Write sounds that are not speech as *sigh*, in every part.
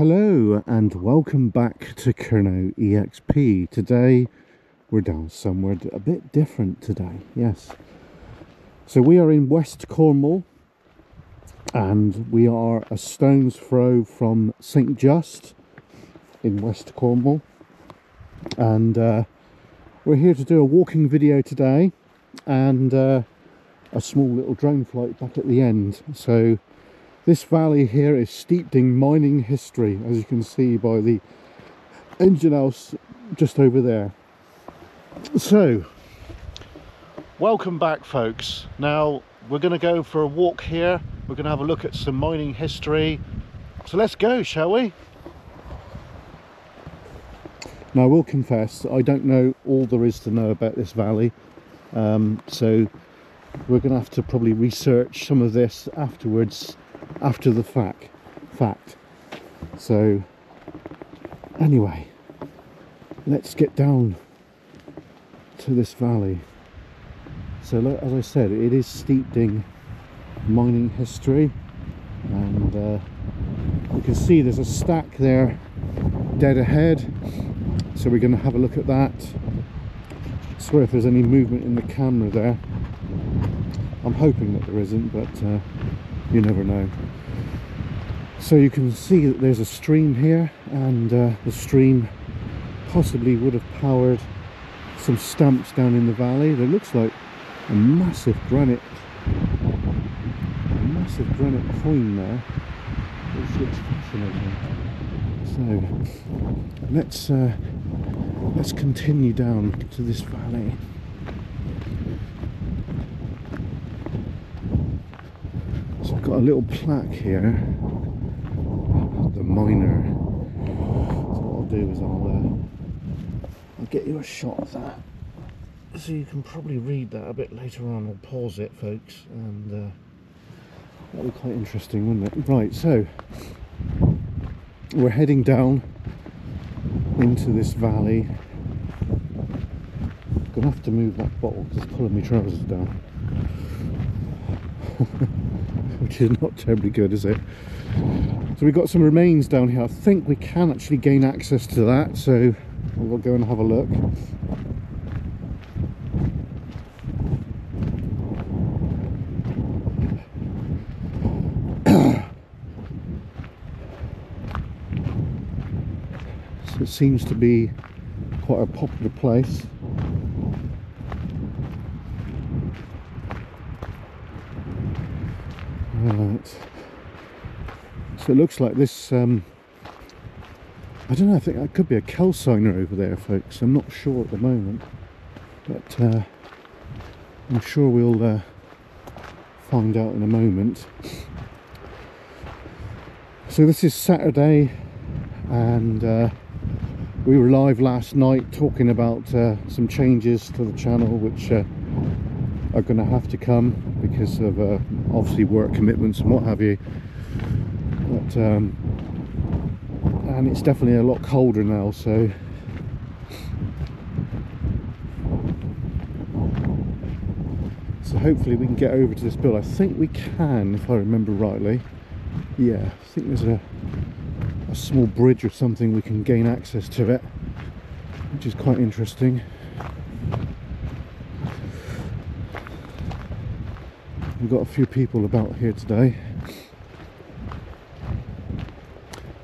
Hello and welcome back to Kernow EXP. Today we're down somewhere a bit different today, yes. So we are in West Cornwall and we are a stone's throw from St Just in West Cornwall and uh, we're here to do a walking video today and uh, a small little drone flight back at the end. So this valley here is steeped in mining history, as you can see by the engine house just over there. So, welcome back folks. Now, we're going to go for a walk here. We're going to have a look at some mining history. So let's go, shall we? Now, I will confess, I don't know all there is to know about this valley. Um, so, we're going to have to probably research some of this afterwards after the fact fact. So anyway let's get down to this valley. So as I said it is steeped in mining history and uh, you can see there's a stack there dead ahead. So we're going to have a look at that. I swear if there's any movement in the camera there. I'm hoping that there isn't but uh, you never know. So you can see that there's a stream here and uh, the stream possibly would have powered some stamps down in the valley. There looks like a massive granite a massive granite coin there which looks fascinating. So let's uh, let's continue down to this valley I've got a little plaque here, the miner. So what I'll do is I'll, uh, I'll get you a shot of that. So you can probably read that a bit later on. I'll pause it, folks, and uh, that'll be quite interesting, wouldn't it? Right, so we're heading down into this valley. Gonna have to move that bottle because it's pulling my trousers down. *laughs* *laughs* which is not terribly good, is it? So we've got some remains down here. I think we can actually gain access to that, so we'll go and have a look. *coughs* so it seems to be quite a popular place. So it looks like this, um, I don't know, I think that could be a calciner over there, folks. I'm not sure at the moment. But uh, I'm sure we'll uh, find out in a moment. So this is Saturday and uh, we were live last night talking about uh, some changes to the channel which uh, are going to have to come because of uh, obviously work commitments and what have you. But um, and it's definitely a lot colder now so. So hopefully we can get over to this bill I think we can if I remember rightly. Yeah I think there's a a small bridge or something we can gain access to it which is quite interesting We've got a few people about here today.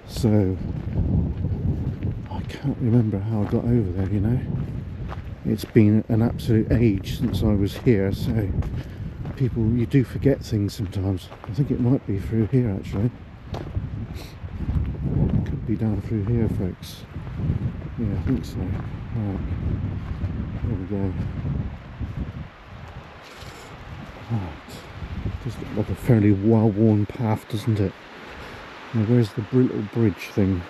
So, I can't remember how I got over there, you know. It's been an absolute age since I was here, so people, you do forget things sometimes. I think it might be through here actually. Could be down through here, folks. Yeah, I think so. Right. There we go. Right. Does look like a fairly well-worn path, doesn't it? Now, where's the little bridge thing?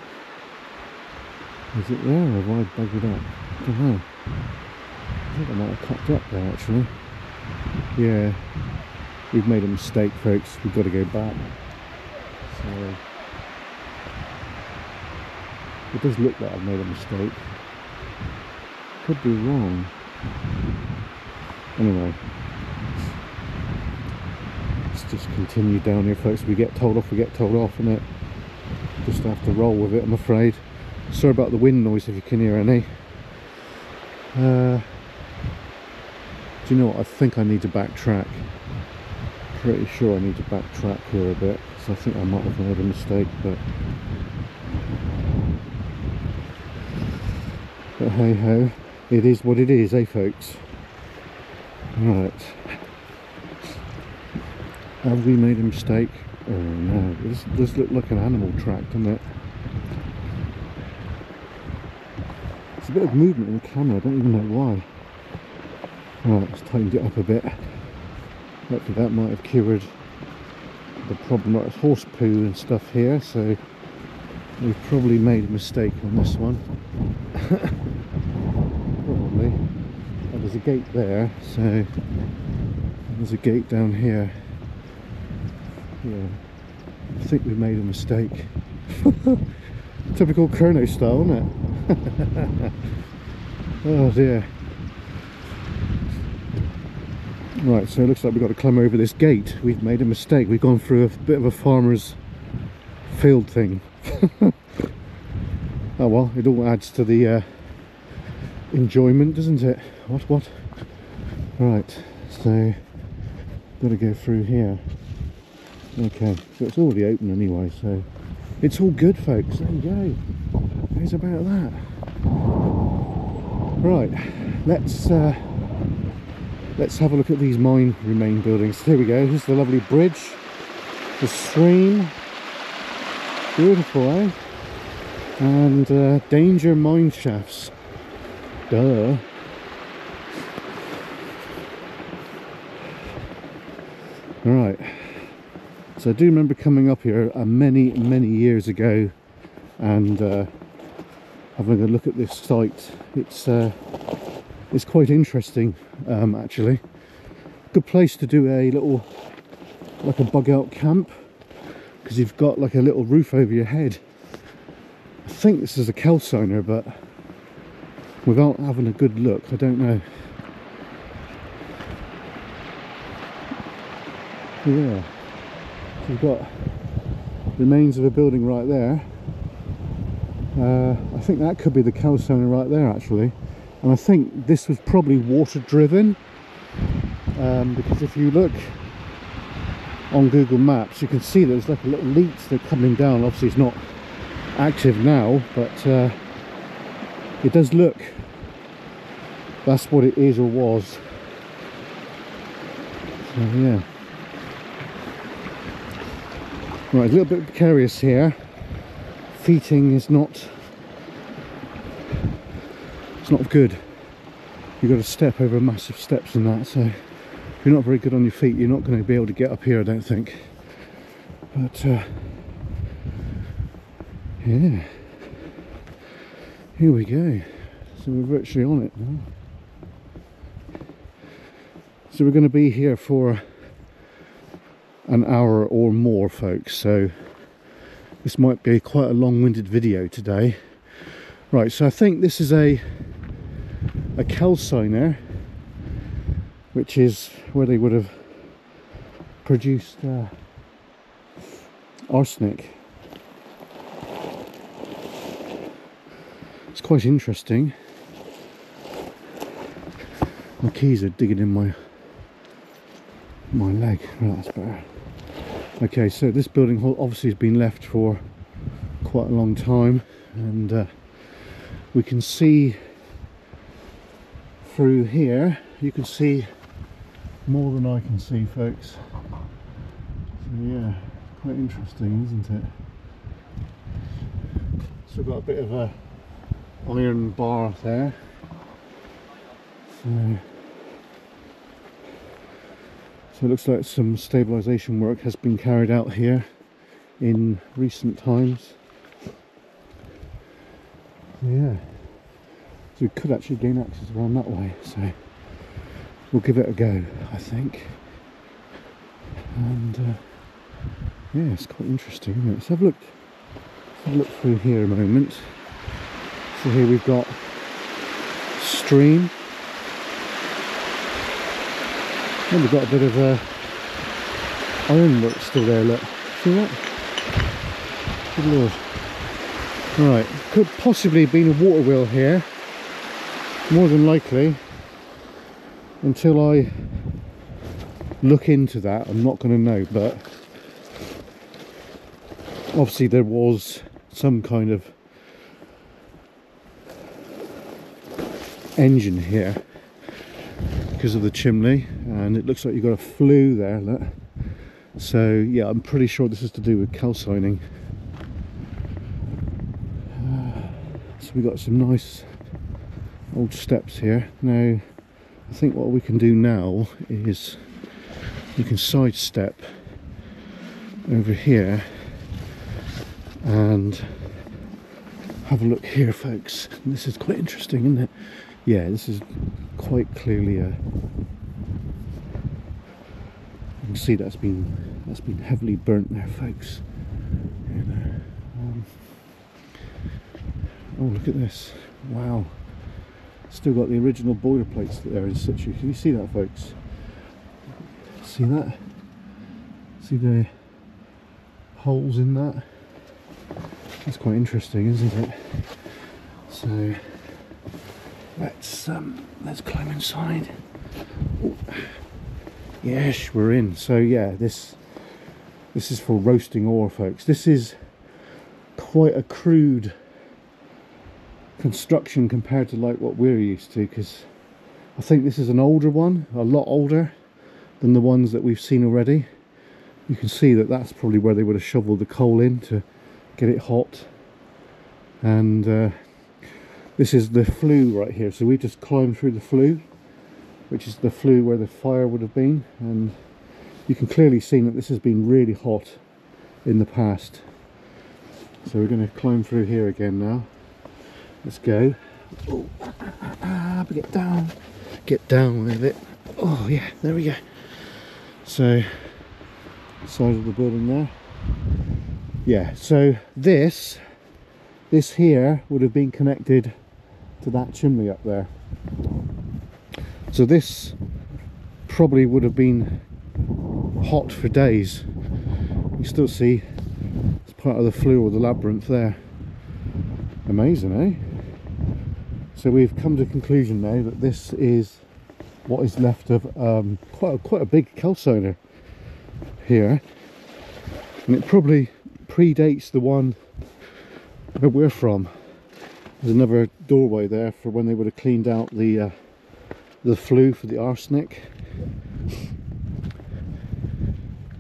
Is it there or have I bugged it up? I don't know. I think I might have cut up there actually. Yeah, we've made a mistake folks, we've got to go back. So, it does look like I've made a mistake. Could be wrong. Anyway, just continue down here folks. We get told off we get told off and it just have to roll with it I'm afraid. Sorry about the wind noise if you can hear any. Uh, do you know what? I think I need to backtrack. Pretty sure I need to backtrack here a bit because I think I might have made a mistake but but hey ho. It is what it is eh folks? Right have we made a mistake oh no this does look like an animal track doesn't it There's a bit of movement in the camera, I don't even know why. Right, let's tighten it up a bit. Hopefully that might have cured the problem. Right, it's horse poo and stuff here, so we've probably made a mistake on this one. *laughs* probably. There's a gate there, so there's a gate down here. Yeah, I think we made a mistake. *laughs* Typical Kernow style, isn't it? *laughs* oh dear. Right, so it looks like we've got to climb over this gate. We've made a mistake. We've gone through a bit of a farmer's field thing. *laughs* oh well, it all adds to the uh, enjoyment, doesn't it? What, what? Right, so got to go through here. Okay, so it's already open anyway, so it's all good, folks. There you go. How's about that? Right, let's uh, let's have a look at these mine remain buildings. Here we go. Here's the lovely bridge, the stream. Beautiful, eh? And uh, danger mine shafts. Duh. Right. So I do remember coming up here uh, many, many years ago and uh, having a look at this site. It's uh, it's quite interesting, um, actually. Good place to do a little, like a bug out camp, because you've got like a little roof over your head. I think this is a calciner, but without having a good look, I don't know. Yeah. We've got remains of a building right there. Uh, I think that could be the calciner right there actually. And I think this was probably water driven um, because if you look on Google Maps you can see there's like a little leat that coming down. Obviously it's not active now but uh, it does look that's what it is or was. So yeah. Right, a little bit precarious here. Feeting is not it's not good. You've got to step over massive steps and that, so if you're not very good on your feet, you're not going to be able to get up here, I don't think. But uh, yeah, here we go. So we're virtually on it now. So we're going to be here for an hour or more folks so this might be quite a long-winded video today. Right so I think this is a a calciner which is where they would have produced uh, arsenic. It's quite interesting. My keys are digging in my my leg. That's better okay so this building obviously has been left for quite a long time and uh, we can see through here you can see more than I can see folks. So yeah quite interesting isn't it? So got a bit of a iron bar there. So so it looks like some stabilisation work has been carried out here in recent times. Yeah, so we could actually gain access around that way, so we'll give it a go, I think. And uh, yeah, it's quite interesting? Let's have a look. Have a look through here a moment. So here we've got stream and we've got a bit of uh, ironwork still there, look. See that? Good lord. Right, could possibly have been a water wheel here. More than likely. Until I look into that, I'm not going to know, but obviously there was some kind of engine here because of the chimney and it looks like you've got a flue there look. so yeah I'm pretty sure this is to do with calcining. *sighs* So we've got some nice old steps here. Now I think what we can do now is we can sidestep over here and have a look here folks. This is quite interesting isn't it yeah this is quite clearly a you can see that's been that's been heavily burnt there folks. You know um, oh look at this. Wow. Still got the original boiler plates that are in situ. Can you see that folks? See that? See the holes in that? That's quite interesting, isn't it? So let's um, let's climb inside. Yes, we're in. So yeah, this this is for roasting ore, folks. This is quite a crude construction compared to like what we're used to, because I think this is an older one, a lot older than the ones that we've seen already. You can see that that's probably where they would have shoveled the coal in to get it hot and uh, this is the flue right here. So we just climbed through the flue which is the flue where the fire would have been. And you can clearly see that this has been really hot in the past. So we're going to climb through here again now. Let's go. Oh, ah, ah, get down. Get down with it oh yeah there we go. So side of the building there. Yeah so this this here would have been connected to that chimney up there. So this probably would have been hot for days. You still see it's part of the flue or the labyrinth there. Amazing eh? So we've come to a conclusion now that this is what is left of um, quite a, quite a big calciner here. And it probably predates the one where we're from. There's another doorway there for when they would have cleaned out the uh, the flue for the arsenic.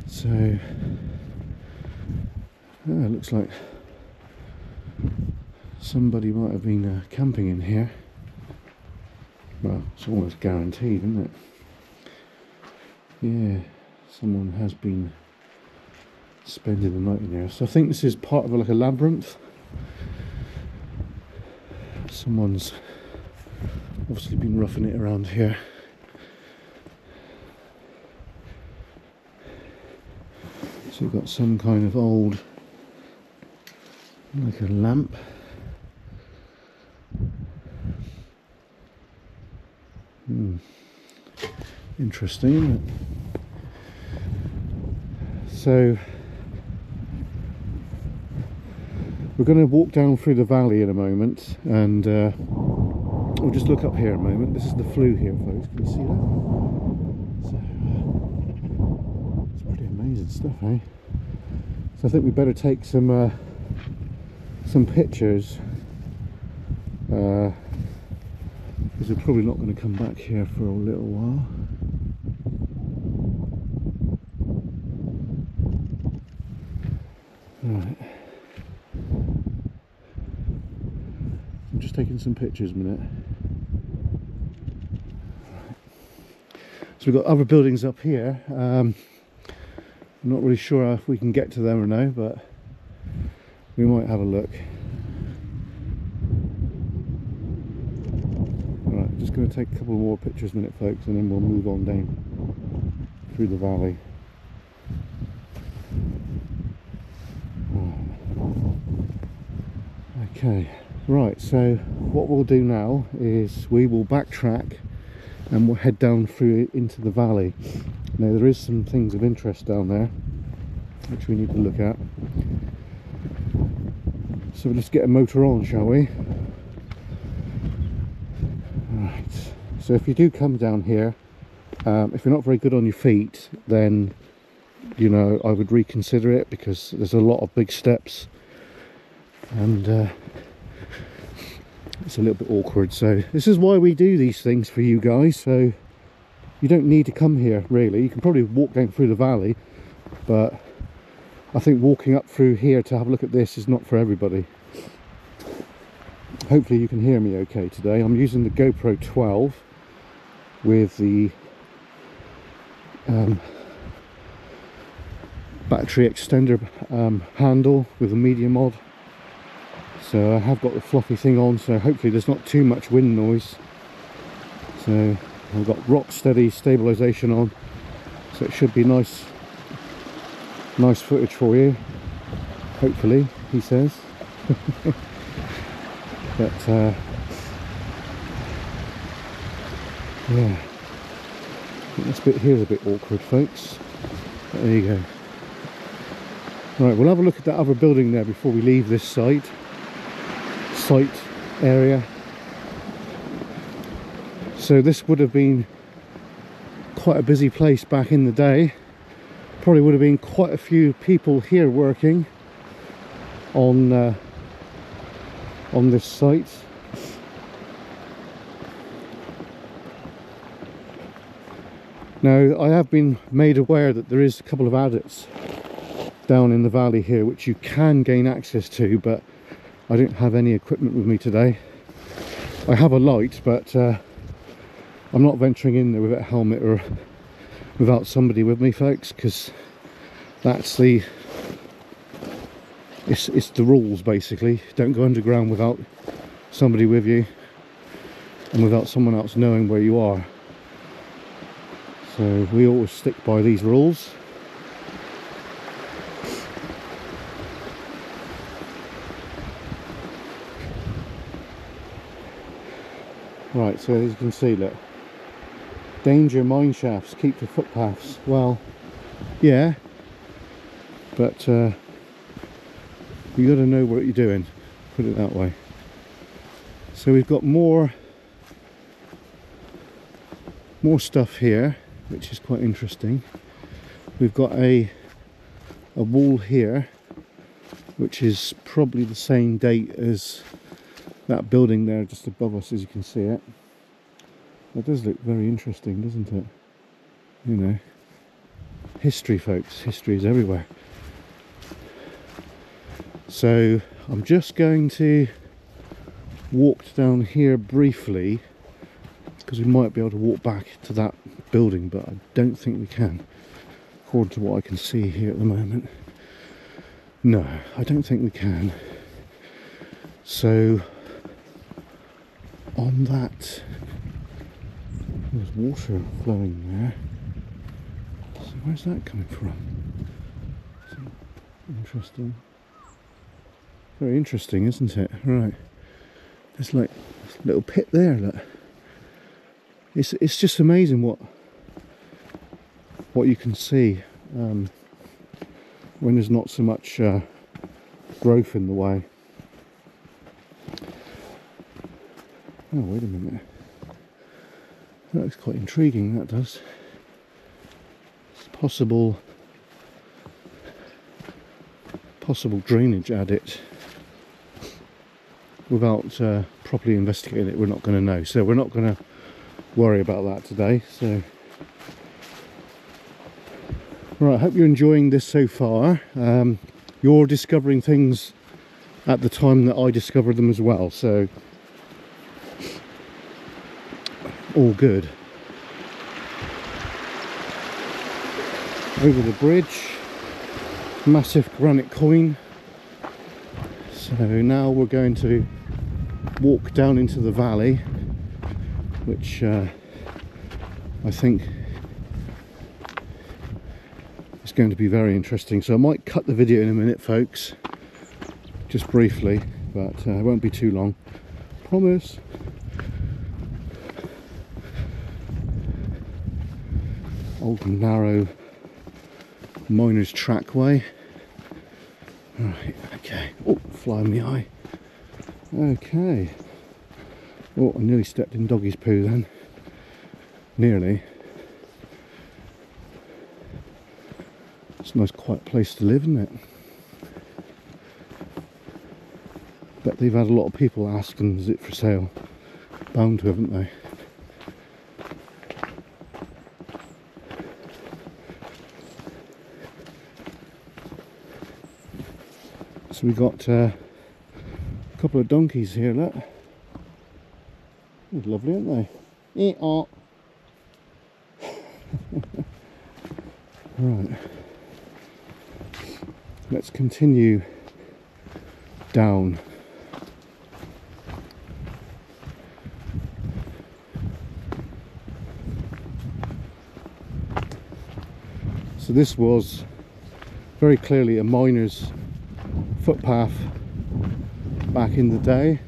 So yeah, it looks like somebody might have been uh, camping in here. Well, it's almost guaranteed, isn't it? Yeah, someone has been spending the night in there. So I think this is part of like a labyrinth. Someone's obviously been roughing it around here. So you've got some kind of old, like a lamp. Hmm. Interesting, So We're going to walk down through the valley in a moment and uh, we'll just look up here a moment. This is the flue here, folks. Can you see that? So, uh, it's pretty amazing stuff, eh? So I think we better take some uh, some pictures because uh, we're probably not going to come back here for a little while. Right. I'm just taking some pictures a minute. So we've got other buildings up here. Um, I'm not really sure if we can get to them or no, but we might have a look. Alright, just going to take a couple more pictures a minute folks and then we'll move on down through the valley. Okay. Right, so what we'll do now is we will backtrack and we'll head down through into the valley. Now there is some things of interest down there which we need to look at. So let's get a motor on, shall we? Right. So if you do come down here, um, if you're not very good on your feet, then you know I would reconsider it because there's a lot of big steps and uh, it's a little bit awkward. So this is why we do these things for you guys. So you don't need to come here really. You can probably walk down through the valley, but I think walking up through here to have a look at this is not for everybody. Hopefully you can hear me okay today. I'm using the GoPro 12 with the um, battery extender um, handle with a media mod so I have got the fluffy thing on so hopefully there's not too much wind noise. So I've got rock steady stabilization on so it should be nice nice footage for you hopefully he says. *laughs* But uh, yeah. This bit here is a bit awkward folks. But there you go. Right we'll have a look at that other building there before we leave this site site area. So this would have been quite a busy place back in the day. Probably would have been quite a few people here working on uh, on this site. Now I have been made aware that there is a couple of adits down in the valley here which you can gain access to but I don't have any equipment with me today. I have a light, but uh, I'm not venturing in there without a helmet or without somebody with me, folks, because that's the it's, it's the rules basically. Don't go underground without somebody with you and without someone else knowing where you are. So we always stick by these rules. Right, so as you can see, look. Danger mine shafts, keep the footpaths. Well, yeah, but uh, you got to know what you're doing, put it that way. So we've got more, more stuff here, which is quite interesting. We've got a, a wall here, which is probably the same date as that building there just above us as you can see it. That does look very interesting doesn't it? You know history folks history is everywhere. So I'm just going to walk down here briefly because we might be able to walk back to that building but I don't think we can according to what I can see here at the moment. No I don't think we can. So on that. There's water flowing there. So where's that coming from? Interesting. Very interesting isn't it? Right. There's like a little pit there look. It's it's just amazing what what you can see um, when there's not so much uh, growth in the way Oh, wait a minute. That looks quite intriguing, that does. It's possible possible drainage at adit. Without uh, properly investigating it, we're not going to know. So we're not going to worry about that today. So, right, I hope you're enjoying this so far. Um, you're discovering things at the time that I discovered them as well. So all good. Over the bridge, massive granite coin. So now we're going to walk down into the valley, which uh, I think is going to be very interesting. So I might cut the video in a minute, folks, just briefly, but uh, it won't be too long. Promise. Old narrow miner's trackway Right, okay. Oh, fly in the eye. Okay. Oh, I nearly stepped in doggy's poo then. Nearly. It's a nice quiet place to live, isn't it? Bet they've had a lot of people asking, is it for sale? Bound to, haven't they? So we've got uh, a couple of donkeys here, look. They're lovely, aren't they? Yeah. *laughs* right. Let's continue down. So this was very clearly a miner's footpath back in the day.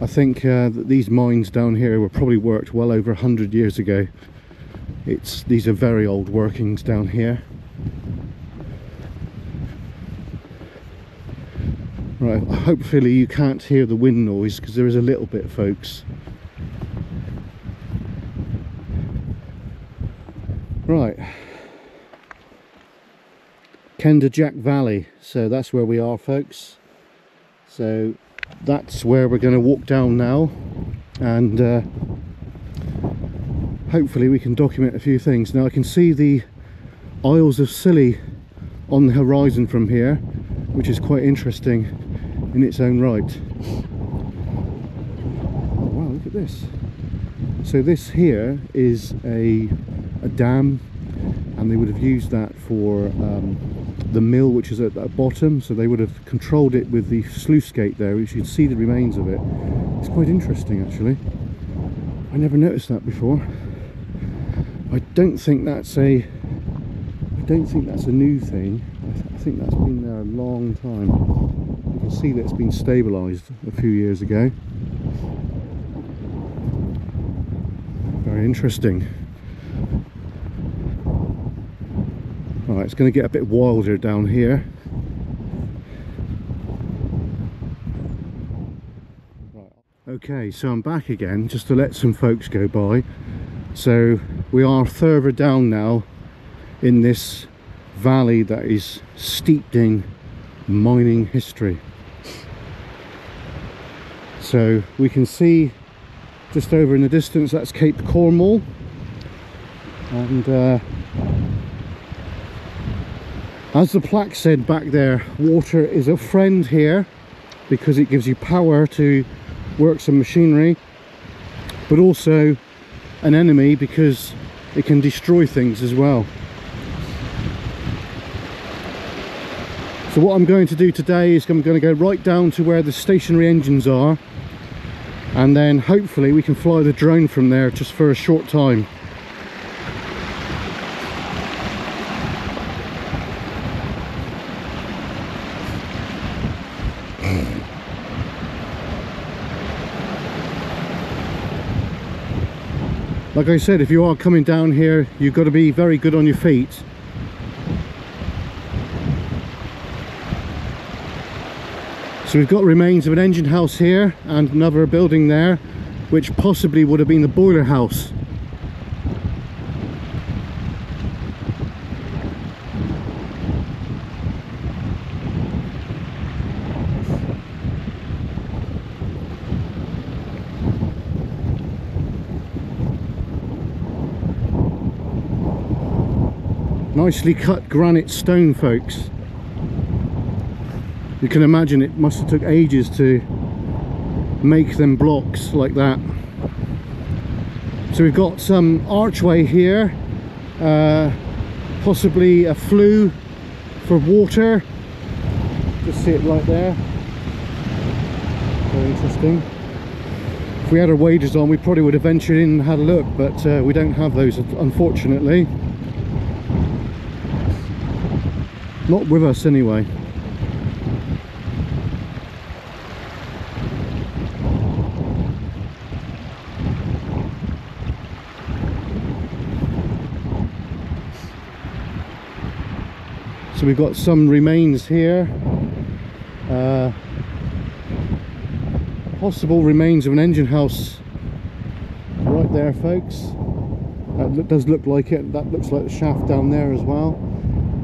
I think uh, that these mines down here were probably worked well over 100 years ago. It's These are very old workings down here. Right, hopefully you can't hear the wind noise because there is a little bit folks. Right. Jack Valley. So that's where we are, folks. So that's where we're going to walk down now. And uh, hopefully we can document a few things. Now I can see the Isles of Scilly on the horizon from here, which is quite interesting in its own right. Oh, wow, look at this. So this here is a a dam and they would have used that for um, the mill which is at the bottom so they would have controlled it with the sluice gate there which you'd see the remains of it. It's quite interesting actually. I never noticed that before. I don't think that's a I don't think that's a new thing. I, th I think that's been there a long time. You can see that it's been stabilized a few years ago. Very interesting It's going to get a bit wilder down here. Okay, so I'm back again just to let some folks go by. So we are further down now in this valley that is steeped in mining history. So we can see just over in the distance that's Cape Cornwall and uh, as the plaque said back there water is a friend here because it gives you power to work some machinery but also an enemy because it can destroy things as well. So what I'm going to do today is I'm going to go right down to where the stationary engines are and then hopefully we can fly the drone from there just for a short time like I said if you are coming down here you've got to be very good on your feet. So we've got remains of an engine house here and another building there which possibly would have been the boiler house nicely cut granite stone folks. You can imagine it must have took ages to make them blocks like that. So we've got some archway here uh, possibly a flue for water. Just see it right there. Very interesting. If we had our waders on we probably would have ventured in and had a look but uh, we don't have those unfortunately Not with us anyway. So we've got some remains here. Uh, possible remains of an engine house right there folks. That does look like it. That looks like the shaft down there as well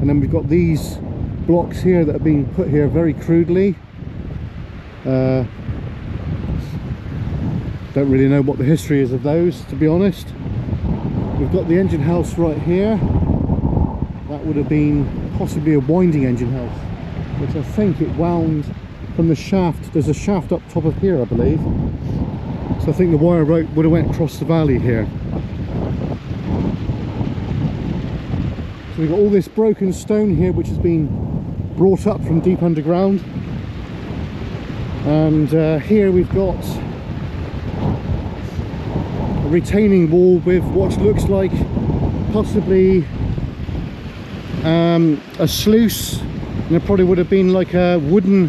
and then we've got these blocks here that have been put here very crudely. Uh, don't really know what the history is of those to be honest. We've got the engine house right here. That would have been possibly a winding engine house which I think it wound from the shaft. There's a shaft up top of here I believe. So I think the wire rope would have went across the valley here so we've got all this broken stone here which has been brought up from deep underground. And uh, here we've got a retaining wall with what looks like possibly um, a sluice. And there probably would have been like a wooden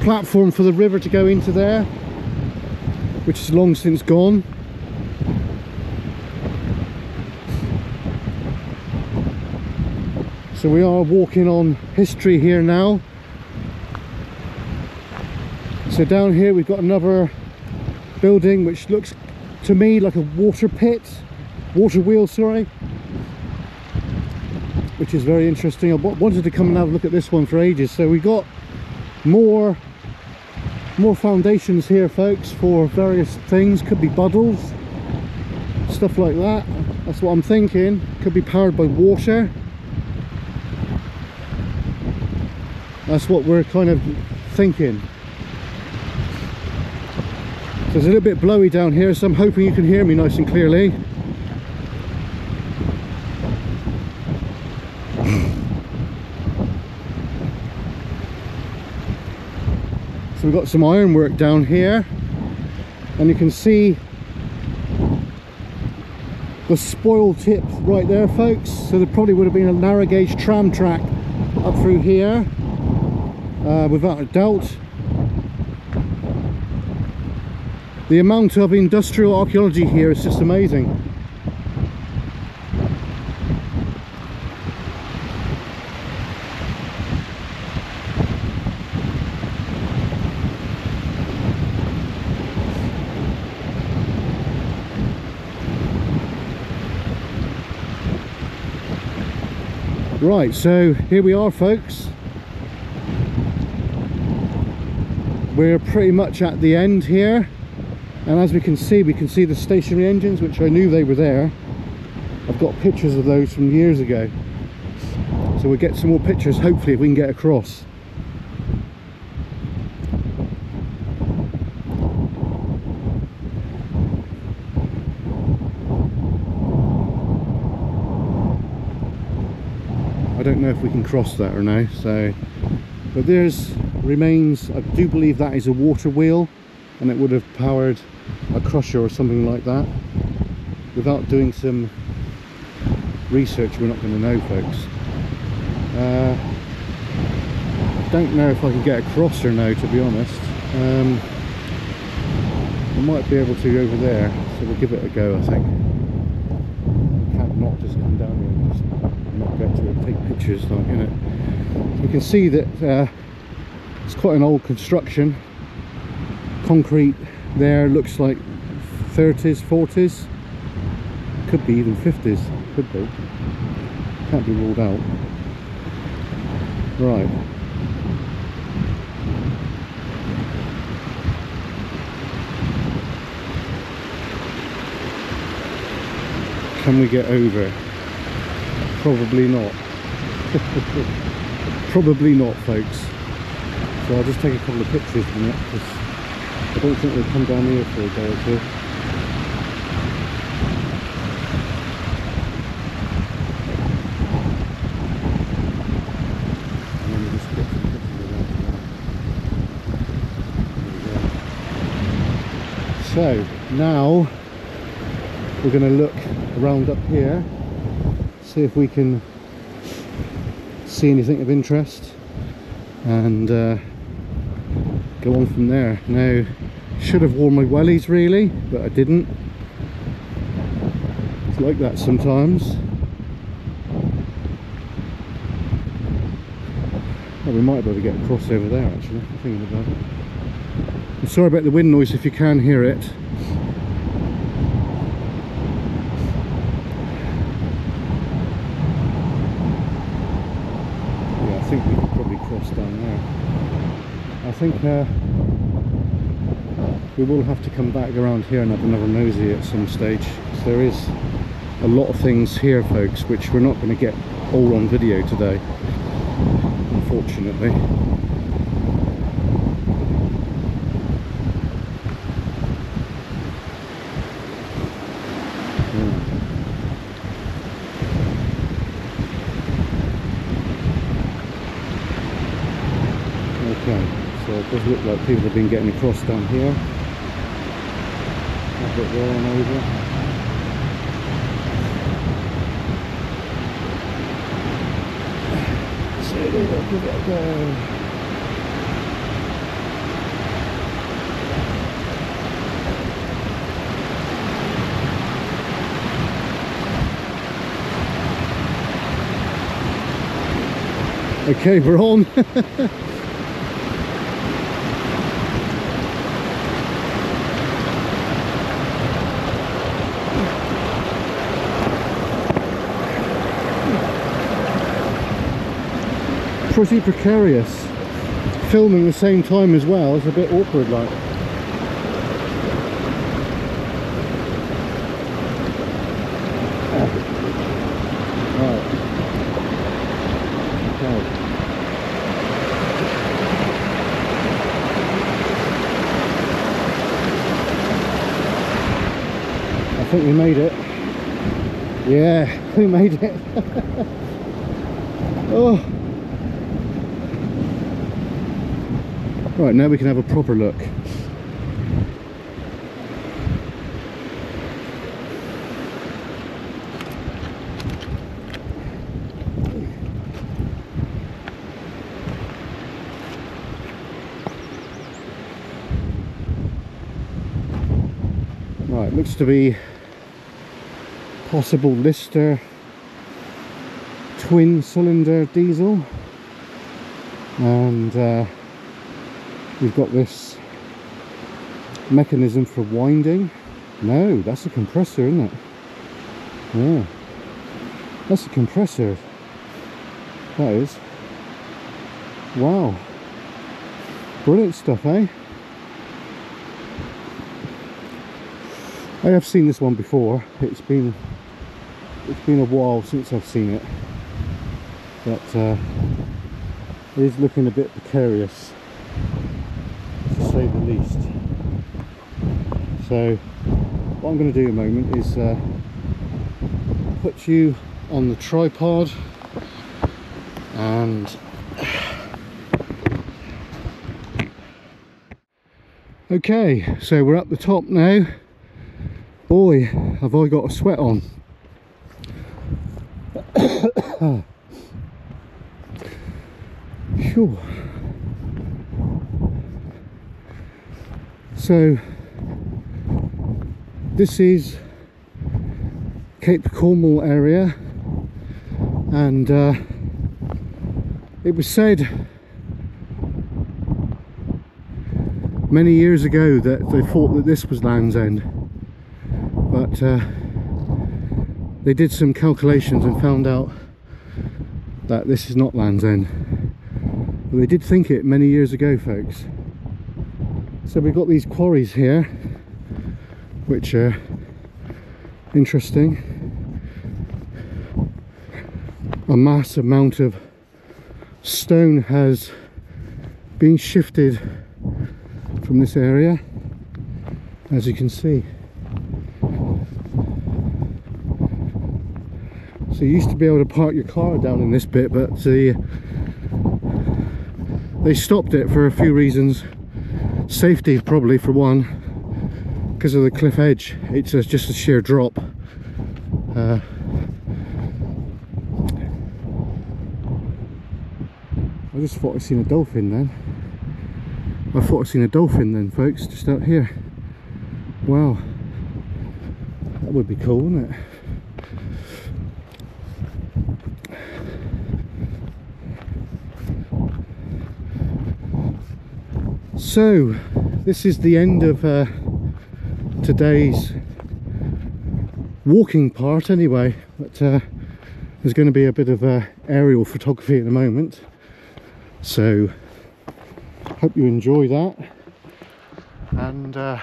platform for the river to go into there which is long since gone so we are walking on history here now. So down here we've got another building which looks to me like a water pit water wheel sorry which is very interesting. I wanted to come and have a look at this one for ages. So we got more more foundations here folks for various things. Could be buddles stuff like that. That's what I'm thinking. Could be powered by water that's what we're kind of thinking. So it's a little bit blowy down here so I'm hoping you can hear me nice and clearly. *clears throat* So we've got some ironwork down here and you can see the spoil tip right there folks. So there probably would have been a narrow gauge tram track up through here uh, without a doubt the amount of industrial archaeology here is just amazing Right, so here we are folks. We're pretty much at the end here. And as we can see, we can see the stationary engines, which I knew they were there. I've got pictures of those from years ago. So we'll get some more pictures, hopefully, if we can get across. I don't know if we can cross that or no so but there's remains I do believe that is a water wheel and it would have powered a crusher or something like that. Without doing some research we're not going to know folks. Uh, don't know if I can get across or no to be honest. Um, I might be able to over there so we'll give it a go I think. I can't not just come down here and just not get to it, take pictures like you know you can see that uh, it's quite an old construction. Concrete there looks like 30s 40s could be even 50s could be. Can't be ruled out. Right. Can we get over? Probably not. *laughs* Probably not, folks. So I'll just take a couple of pictures from it because I don't think they'll come down here for a day or two. So now we're going to look around up here see if we can see anything of interest. And uh, go on from there. Now should have worn my wellies really but I didn't. It's like that sometimes. Well, we might be able to get across over there actually, thinking about it. I'm sorry about the wind noise if you can hear it. Yeah, I think we could probably cross down there. I think uh, we will have to come back around here and have another nosy at some stage. there is a lot of things here, folks, which we're not going to get all on video today, unfortunately. Okay, so it does look like people have been getting across down here. Bit there and over. So there we go, give it a go. Okay, we're on. *laughs* pretty precarious. Filming the same time as well is a bit awkward like. I think we made it. Yeah, *laughs* we made it. *laughs* oh. Right, now we can have a proper look. Right, looks to be possible Lister twin cylinder diesel and uh, we've got this mechanism for winding. No that's a compressor isn't it? Yeah. That's a compressor. That is. Wow. Brilliant stuff eh? I have seen this one before. It's been it's been a while since I've seen it. But uh, it is looking a bit precarious to say the least. So what I'm going to do a moment is uh, put you on the tripod and okay so we're at the top now boy have I got a sweat on *coughs* Sure. So this is Cape Cornwall area and uh, it was said many years ago that they thought that this was Land's End but uh, they did some calculations and found out that this is not Land's End. But they did think it many years ago folks. So we've got these quarries here which are interesting. A mass amount of stone has been shifted from this area as you can see. So you used to be able to park your car down in this bit but the they stopped it for a few reasons. Safety probably for one because of the cliff edge it's a, just a sheer drop. Uh, I just thought I'd seen a dolphin then. I thought I'd seen a dolphin then folks just out here. Wow. That would be cool wouldn't it? So this is the end of uh, today's walking part anyway but uh, there's going to be a bit of uh, aerial photography in a moment. So hope you enjoy that. And uh,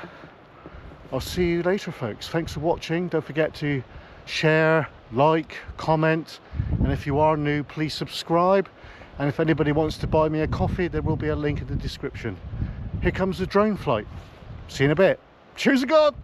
I'll see you later folks. Thanks for watching. Don't forget to share like comment. And if you are new please subscribe. And if anybody wants to buy me a coffee there will be a link in the description. Here comes the drone flight. See you in a bit cheers god